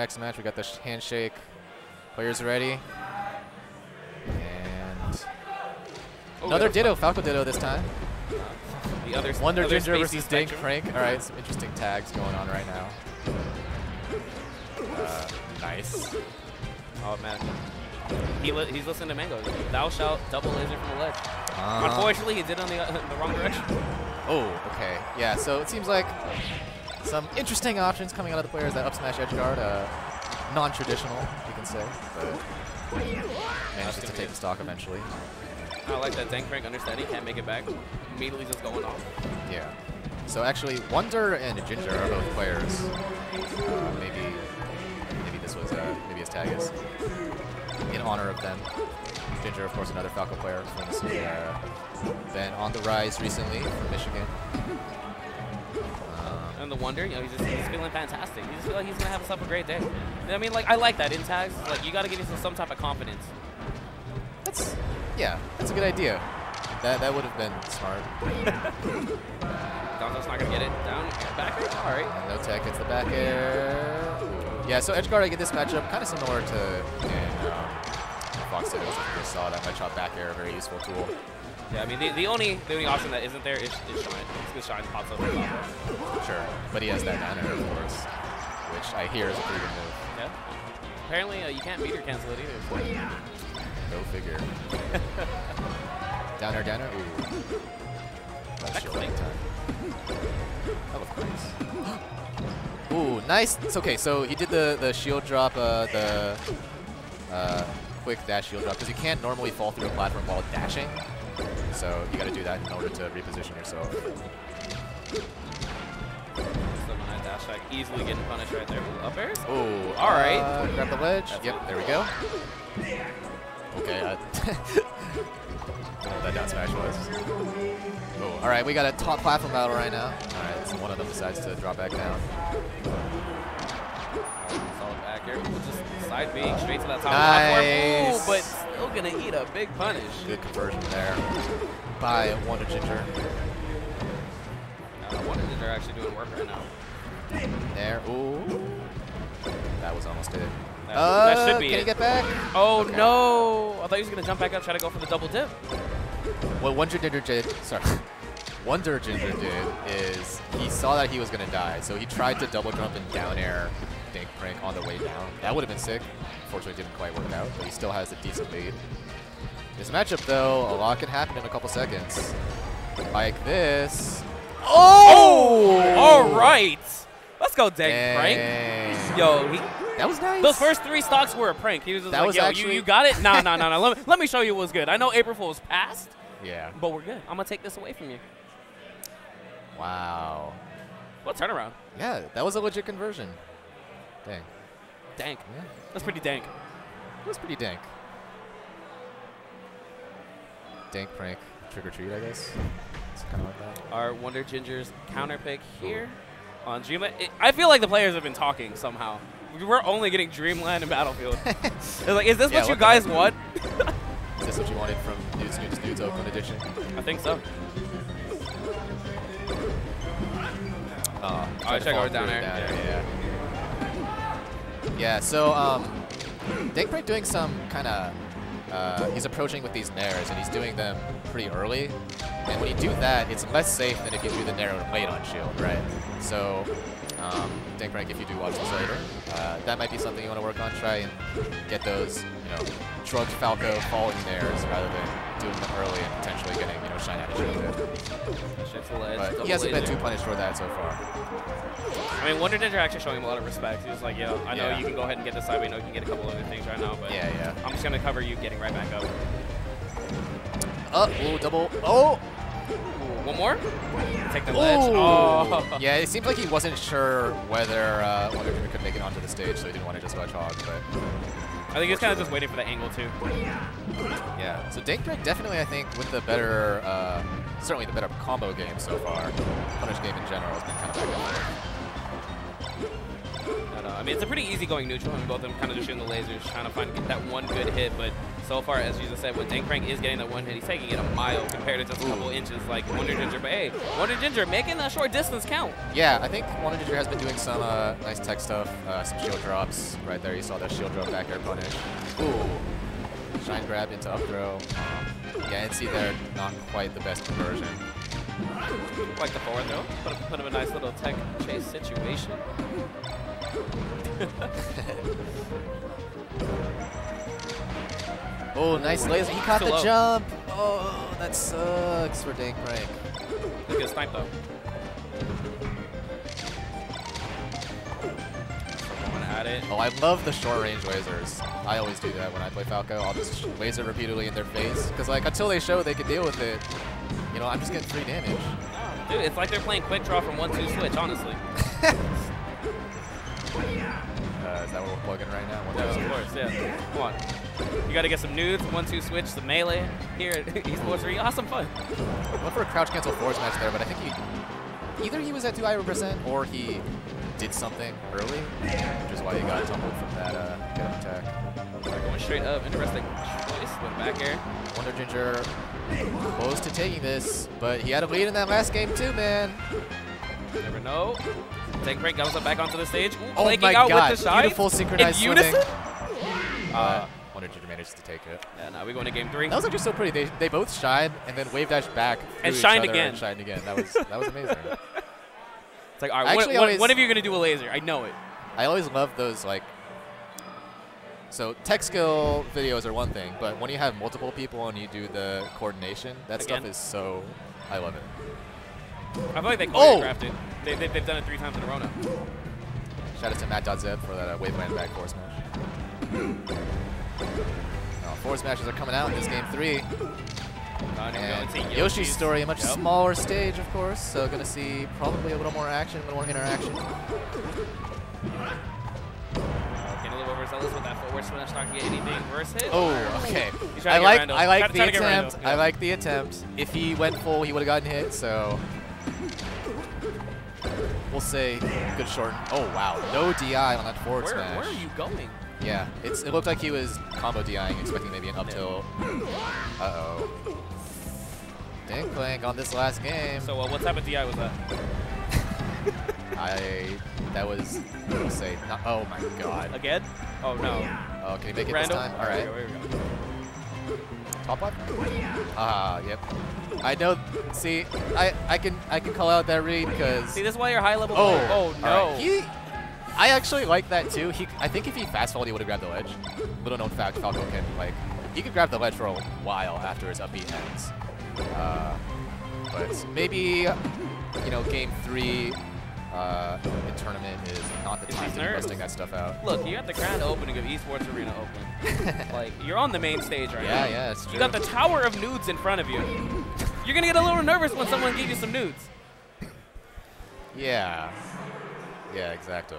Next match, we got the handshake. Players ready. And Oh, another we Ditto, Falco Ditto this time. The other Wonder other Ginger versus Dink spectrum. Crank. All right, some interesting tags going on right now. Uh, nice. Oh man, he li he's listening to Mang0. Thou shalt double laser from the ledge. Uh, Unfortunately, he did it on the, uh, the wrong direction. Oh, okay. Yeah, so it seems like some interesting options coming out of the players. That up smash edge guard, uh, non-traditional, you can say, but manages to take the stock eventually. I like that Dank Prank understanding can't make it back. Immediately just going off. Yeah. So actually, Wonder and Ginger are both players. Uh, maybe, maybe this was uh, maybe his tag is in honor of them. Ginger, of course, another Falco player, famously uh, been on the rise recently from Michigan. And the Wonder, you know, he's just he's feeling fantastic. He just feel like he's gonna have himself a great day. And I mean, like I like that in tags. Like you got to give yourself some type of confidence. that's yeah, that's a good idea. That that would have been smart. Not gonna get it down back. here? All right. And no tech gets the back air. Yeah, so edge guard, I get this matchup kind of similar to in um, Fox City. We just saw that matchup back air, a very useful tool. Yeah, I mean the, the only the only option that isn't there is, is Shine. Because Shine pops up. Sure, but he has that down air, of course, which I hear is a pretty good move. Yeah. Apparently uh, you can't meteor cancel it either. So. Go figure. down air, down air. Ooh. That's shield flank. time. That was nice. Ooh, nice. It's okay. So he did the the shield drop, uh, the uh, quick dash shield drop, because you can't normally fall through a platform while dashing. So you got to do that in order to reposition yourself. So I dash back, easily getting punished right there. Ooh, up airs? Ooh, All right. uh, grab the ledge. That's yep, it. there we go. Okay. Uh, I don't know what that down smash was. Oh, all right. We got a top platform battle right now. All right, so one of them decides to drop back down. Side being straight to that top Nice. platform. Ooh, but still gonna eat a big punish. Good conversion there by Wonder Ginger. Uh, Wonder Ginger are actually doing work right now. There. Ooh. That was almost it. That, Uh, that should be can it. he get back? oh Okay. no! I thought he was gonna jump back up, try to go for the double dip. What Wonder Ginger did, sorry, Wonder Ginger did is he saw that he was gonna die, so he tried to double jump and down air Dank Prank on the way down. That would have been sick. Unfortunately, didn't quite work out, but he still has a decent lead. This matchup, though, a lot can happen in a couple seconds. Like this. Oh! oh! All right. Let's go, Dank Prank. Yo, he, That was nice. those first three stocks were a prank. He was just That like, was yo, actually- you, you got it? No, no, no, no. Let me, let me show you what's good. I know April Fool's passed, Yeah. but we're good. I'm going to take this away from you. Wow. What turnaround? Yeah, that was a legit conversion. Dang. Dank. Yeah. That's pretty dank. That's pretty dank. Dank prank, trick or treat, I guess. It's kind of like that. Our Wonder Ginger's counter pick here on Dreamland. It, I feel like the players have been talking somehow. We're only getting Dreamland and Battlefield. It's like, is this Yeah, what you guys want? Is this what you wanted from Noods Noods Noods Oakland Edition? I think so. Uh, Oh, check over down there. Yeah. Yeah, so um, Dank Prank doing some kind of, uh, he's approaching with these nairs, and he's doing them pretty early. And when you do that, it's less safe than if you do the nair late on shield, right? So, um, Dank Prank, if you do watch this later, uh, that might be something you want to work on. Try and get those, you know, drugged Falco falling nairs rather than doing them early and potentially getting, you know. Shit to ledge, But he hasn't been too punished for that so far. I mean, Wonder Ginger actually showing him a lot of respect. He was like, yo, I know Yeah. you can go ahead and get the side, I know you can get a couple other things right now, but Yeah, yeah. I'm just going to cover you getting right back up. Oh, ooh, double. Oh! Ooh, one more? Take the ledge. Ooh. Oh. Yeah, it seems like he wasn't sure whether uh, Wonder Dreamer could make it onto the stage, so he didn't want to just ledge hog, but I think he's kind of just waiting for the angle, too. yeah. So Dank Prank definitely, I think, with the better, uh, certainly the better combo game so far. Punish game in general has been kind of back I mean, it's a pretty easy-going neutral, and both of them kind of just shooting the lasers, trying to find that one good hit. But so far, as Jesus said, when Dank Prank is getting that one hit, he's taking it a mile compared to just a couple inches like Wonder Ginger. But hey, Wonder Ginger making that short distance count. Yeah, I think Wonder Ginger has been doing some uh, nice tech stuff, uh, some shield drops. Right there, you saw that shield drop back air punish. Ooh. Shine grab into up throw. Yeah, and see there, not quite the best conversion. Like the forward throw. Put, put him in a nice little tech chase situation. oh, nice laser. He caught the low. jump. Oh, that sucks for Dank Prank. Look at his snipe though. Someone at it. Oh, I love the short range lasers. I always do that when I play Falco. I'll just laser repeatedly in their face. Because, like, until they show they can deal with it, you know, I'm just getting free damage. Dude, it's like they're playing quick draw from one two switch, honestly. Uh, is that what we're plugging right now? One, two, of course, yeah. Come on. You got to get some nudes, one two switch, some melee here at Esports 3. Awesome fun. Went for a crouch cancel force match there, but I think he either he was at 2 IRA percent or he did something early, which is why he got tumbled from that uh, get up attack. Going straight up. Interesting choice. Went back air. Wonder Ginger close to taking this, but he had a lead in that last game too, man. Never know. Break, got us back onto the stage. Ooh, Oh my out god, with the shine. beautiful synchronized In swimming. Uh, Wonder Ginger managed to take it. Yeah, now we go into game three. That was actually so pretty. They, they both shined and then wave dashed back And shined again. And shined again. That was that was amazing. It's like, all right, when, actually when, always- when are you going to do a laser? I know it. I always love those like. So tech skill videos are one thing, but when you have multiple people and you do the coordination, that stuff is so. I love it. I feel like they Oh! choreographed it. They, they, they've done it three times in a row now. Shout out to Matt.zeb for that uh, Waveland back force smash. Now, force smashes are coming out in this game three. And Yoshi's story, a much Yep. smaller stage, of course, so gonna see probably a little more action, a little more interaction. Getting a little overzealous with that forward smash, not get anything verse hit. Oh, okay. I like I like the try to get attempt. I like the attempt. If he went full, he would have gotten hit. So we'll say good short. Oh wow, no DI on that forward Where, smash. where are you going? Yeah, it's it looked like he was combo DIing, expecting maybe an up tilt. Uh oh. Dank Prank on this last game. So uh, what type of DI was that? I that was we'll say not, oh my god. Again? Oh no. Oh, can he make it Randall? this time? All right. Here here we go. Top left? Ah, yep. I know. See, I I can I can call out that read because See, this is why you're high level. oh player. oh no. right. He, I actually like that too. He I think if he fast followed, he would have grabbed the ledge. Little known fact, Falco can like he could grab the ledge for a while after his upbeat ends. Uh, but maybe you know game three. Uh, in tournament is not the time to be busting that stuff out. Look, you got the grand opening of Esports Arena open. like, you're on the main stage right Yeah, now. yeah, it's true. You got the tower of nudes in front of you. You're gonna get a little nervous when someone gives you some nudes. Yeah. Yeah, exactly.